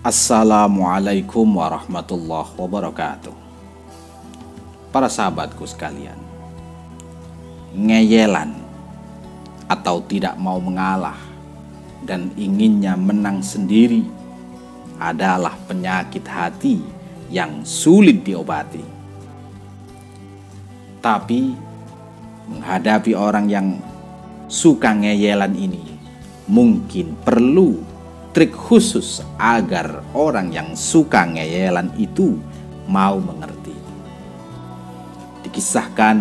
Assalamualaikum warahmatullahi wabarakatuh. Para sahabatku sekalian, ngeyelan atau tidak mau mengalah dan inginnya menang sendiri adalah penyakit hati yang sulit diobati. Tapi menghadapi orang yang suka ngeyelan ini mungkin perlu trik khusus agar orang yang suka ngeyelan itu mau mengerti. Dikisahkan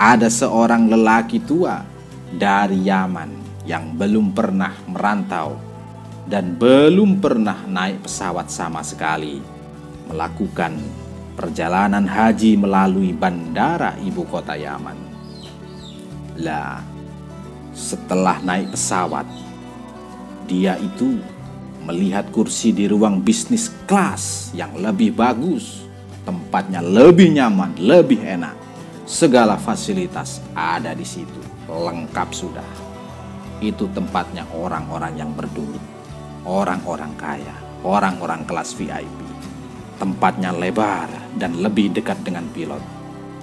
ada seorang lelaki tua dari Yaman yang belum pernah merantau dan belum pernah naik pesawat sama sekali melakukan perjalanan haji melalui bandara ibu kota Yaman. Lah, setelah naik pesawat, dia itu melihat kursi di ruang bisnis kelas yang lebih bagus, tempatnya lebih nyaman, lebih enak. Segala fasilitas ada di situ, lengkap sudah. Itu tempatnya orang-orang yang berduit orang-orang kaya, orang-orang kelas VIP. Tempatnya lebar dan lebih dekat dengan pilot.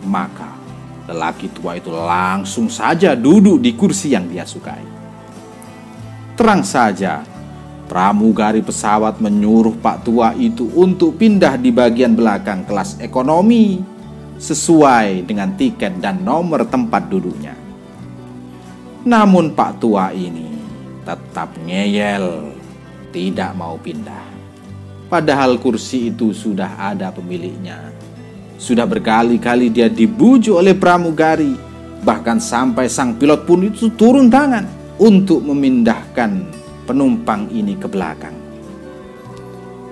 Maka lelaki tua itu langsung saja duduk di kursi yang dia sukai. Terang saja, pramugari pesawat menyuruh Pak Tua itu untuk pindah di bagian belakang kelas ekonomi sesuai dengan tiket dan nomor tempat duduknya. Namun Pak Tua ini tetap ngeyel tidak mau pindah. Padahal kursi itu sudah ada pemiliknya. Sudah berkali-kali dia dibujuk oleh pramugari, bahkan sampai sang pilot pun itu turun tangan untuk memindahkan penumpang ini ke belakang.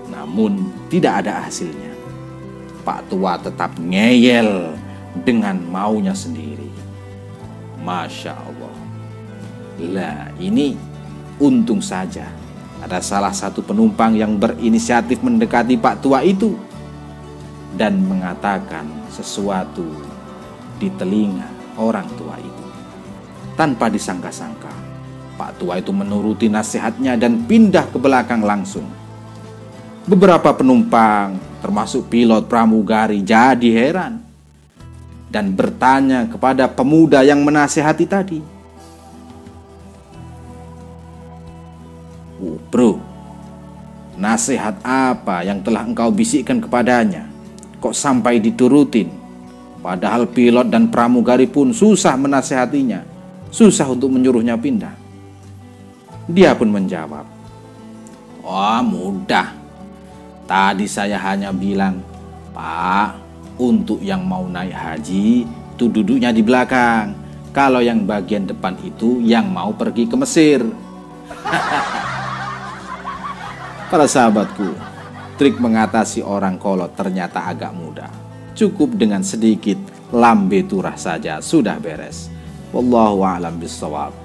Namun tidak ada hasilnya. Pak tua tetap ngeyel dengan maunya sendiri. Masya Allah. Lah ini untung saja ada salah satu penumpang yang berinisiatif mendekati Pak Tua itu dan mengatakan sesuatu di telinga orang tua itu. Tanpa disangka-sangka, Pak Tua itu menuruti nasihatnya dan pindah ke belakang langsung. Beberapa penumpang, termasuk pilot pramugari, jadi heran dan bertanya kepada pemuda yang menasehati tadi Oh, bro, nasihat apa yang telah engkau bisikkan kepadanya? Kok sampai diturutin? Padahal pilot dan pramugari pun susah menasehatinya, susah untuk menyuruhnya pindah. Dia pun menjawab, "Oh, mudah. Tadi saya hanya bilang, Pak, untuk yang mau naik haji itu duduknya di belakang. Kalau yang bagian depan itu yang mau pergi ke Mesir." Para sahabatku, trik mengatasi orang kolot ternyata agak mudah. Cukup dengan sedikit lambe turah saja sudah beres. Wallahu a'lam bishawab.